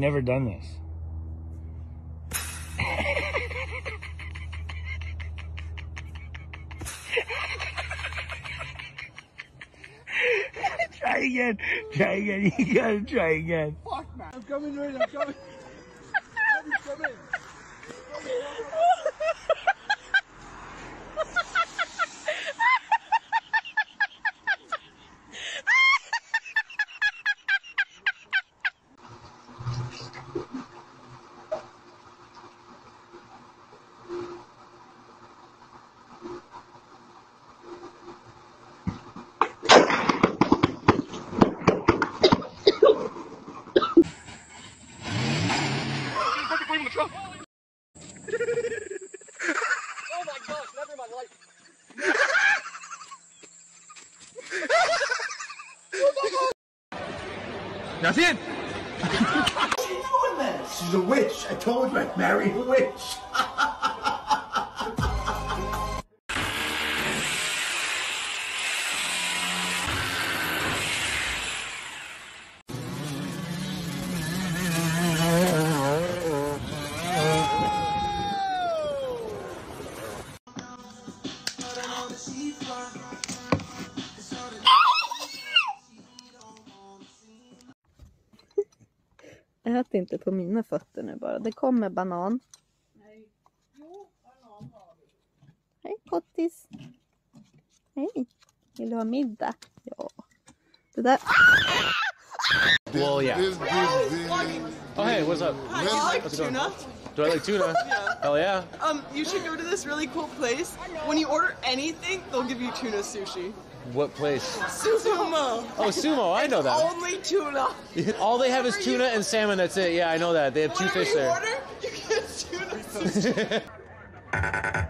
never done this. try again. Try again. You gotta try again. Fuck, man. I'm coming in. I'm coming. I'm coming. Oh my gosh, never in my life. Nothing. She's a witch. I told you I'd marry a witch. Ät inte på mina fötter nu bara. Det kommer banan. Hej Kottis. Hej. Vill du ha middag? Ja. Det där. Well, yeah. Oh, hey, what's up? Hi, do you like How's tuna? Do I like tuna? Hell yeah. Um, you should go to this really cool place. When you order anything, they'll give you tuna sushi. What place? Sumo. Oh, sumo. I know that. Only tuna. All they have is tuna and salmon. That's it. Yeah, I know that. They have two Whatever fish you there. order, you get tuna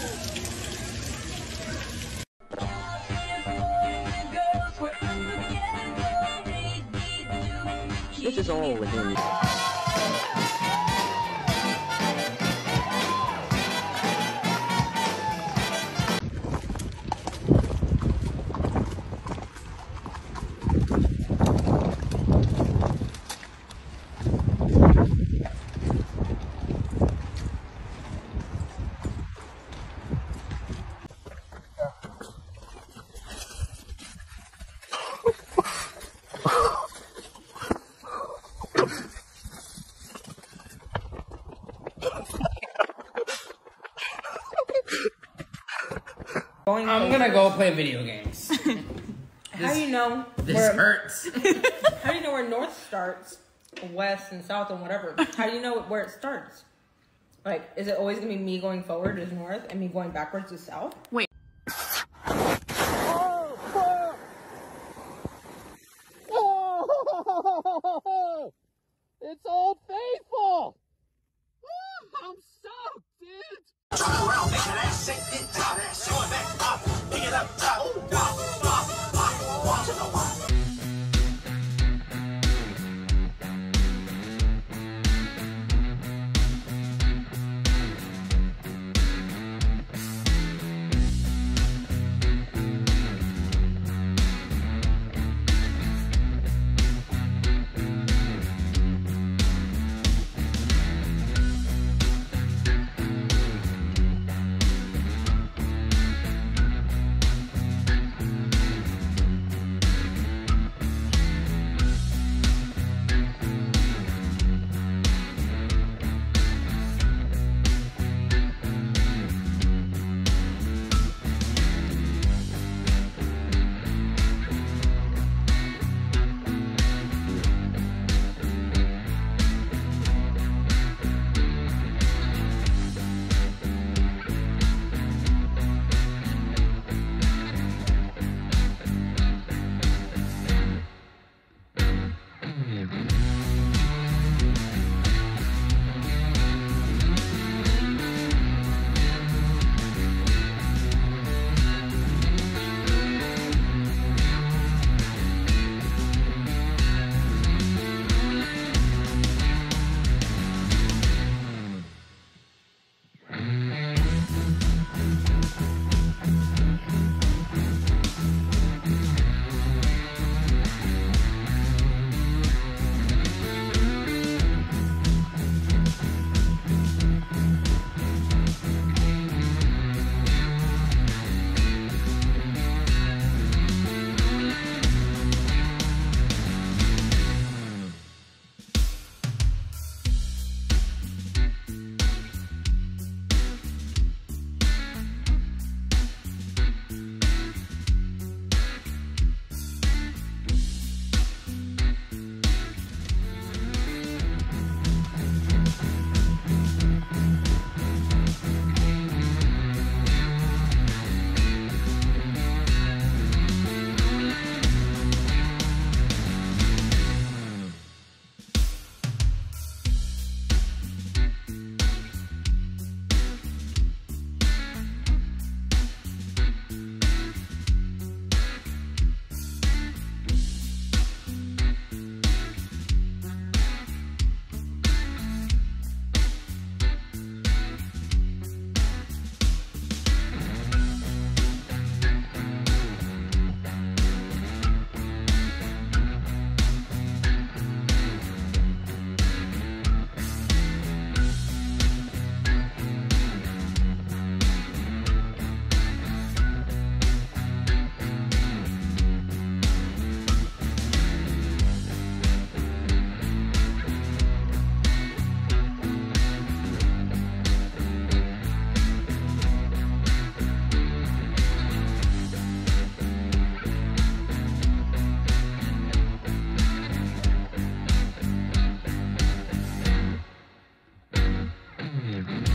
sushi. This is all within. I'm gonna go play video games. How do you know This where hurts. How do you know where north starts, west and south and whatever? How do you know where it starts? Like, is it always gonna be me going forward is north and me going backwards is south? Wait. It's Old Faithful. I'm stoked, dude. Avenue. time.